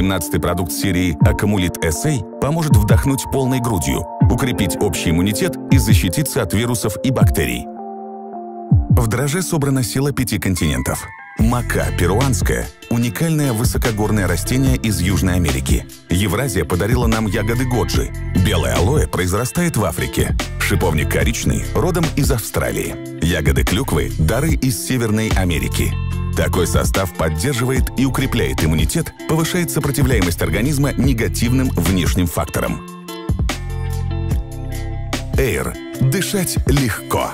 17-й продукт серии Аккумулит SA поможет вдохнуть полной грудью, укрепить общий иммунитет и защититься от вирусов и бактерий. В дроже собрана сила пяти континентов. Мака перуанская – уникальное высокогорное растение из Южной Америки. Евразия подарила нам ягоды годжи. Белое алоэ произрастает в Африке. Шиповник коричный родом из Австралии. Ягоды клюквы – дары из Северной Америки. Такой состав поддерживает и укрепляет иммунитет, повышает сопротивляемость организма негативным внешним факторам. Эйр. Дышать легко.